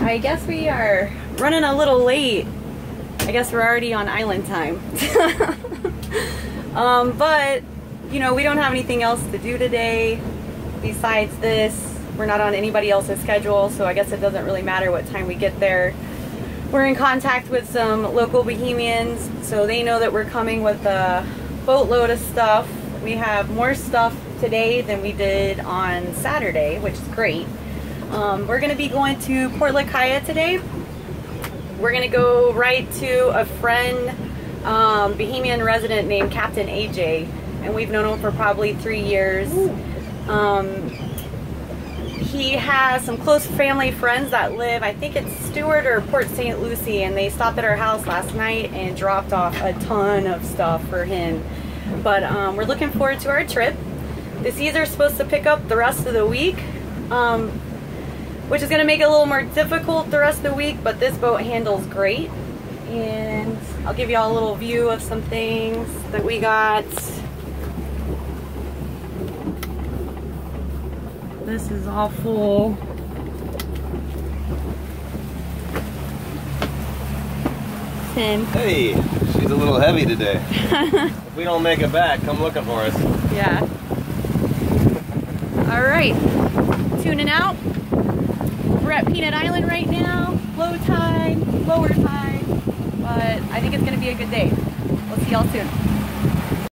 I guess we are running a little late. I guess we're already on island time. um, but, you know, we don't have anything else to do today besides this. We're not on anybody else's schedule, so I guess it doesn't really matter what time we get there. We're in contact with some local Bahamians, so they know that we're coming with a boatload of stuff. We have more stuff today than we did on Saturday, which is great. Um, we're going to be going to Port Lucaya today. We're going to go right to a friend, um, Bahamian resident named Captain AJ, and we've known him for probably three years. Um, he has some close family friends that live, I think it's Stuart or Port St. Lucie, and they stopped at our house last night and dropped off a ton of stuff for him. But um, we're looking forward to our trip. The seas are supposed to pick up the rest of the week, um, which is going to make it a little more difficult the rest of the week, but this boat handles great. And I'll give you all a little view of some things that we got. This is all full. Tim. Hey, she's a little heavy today. if we don't make it back, come looking for us. Yeah. All right, tuning out. We're at Peanut Island right now. Low tide, lower tide, but I think it's gonna be a good day. We'll see y'all soon.